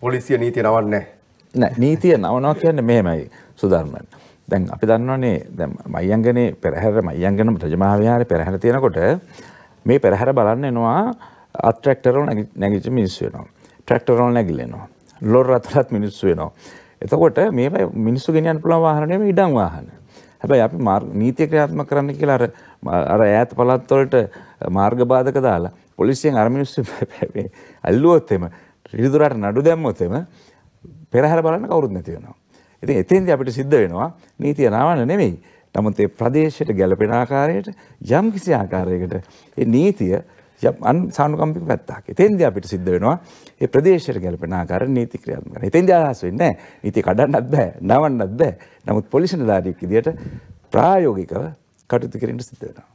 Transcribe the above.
පොලිසිය නීතිය නවන්නේ නෑ නීතිය නවනවා කියන්නේ මෙහෙමයි සුධර්මන්. දැන් අපි දන්නවනේ දැන් මයංගනේ පෙරහැර මයංගන රජමහා විහාරේ පෙරහැර තියෙනකොට මේ පෙරහැර බලන්න එනවා අත්‍රැක්ටර් වල නැගිච්ච මිනිස්සු වෙනවා. ට්‍රැක්ටර් වල නැගිලෙනවා. ලොර් අතරත් මිනිස්සු වෙනවා. එතකොට මේ මිනිස්සු ගෙනියන්න පුළුවන් වාහන නෙමෙයි ඉඩම් වාහන. හැබැයි අපි නීතිය ක්‍රියාත්මක කරන්න කියලා අර අර ඈත පළාත් වලට මාර්ග බාධක දාලා පොලිසියෙන් අර මිනිස්සු අල්ලුවොත් එම රිදුරට නඩු දැම්මොත් එම පෙරහැර බලන්න කවුරුත් නැති වෙනවා. ඉතින් එතෙන්දී අපිට සිද්ධ වෙනවා නීතිය නාවන්න නෙමෙයි. නමුත් ඒ ප්‍රදේශයට ගැලපෙන ආකාරයට යම් කිසි ආකාරයකට ඒ නීතිය අන් සානුකම්පික පැත්තක්. එතෙන්දී අපිට සිද්ධ වෙනවා ඒ ප්‍රදේශයට ගැලපෙන ආකාර නීති ක්‍රියාත්මක කරන්න. එතෙන්දී අදහස් වෙන්නේ නැහැ. නීති කඩන්නත් බෑ, නවන්නත් බෑ. නමුත් පොලිස් නිලධාරියෙක් විදියට ප්‍රායෝගිකව කටයුතු කිරීමට සිද්ධ වෙනවා.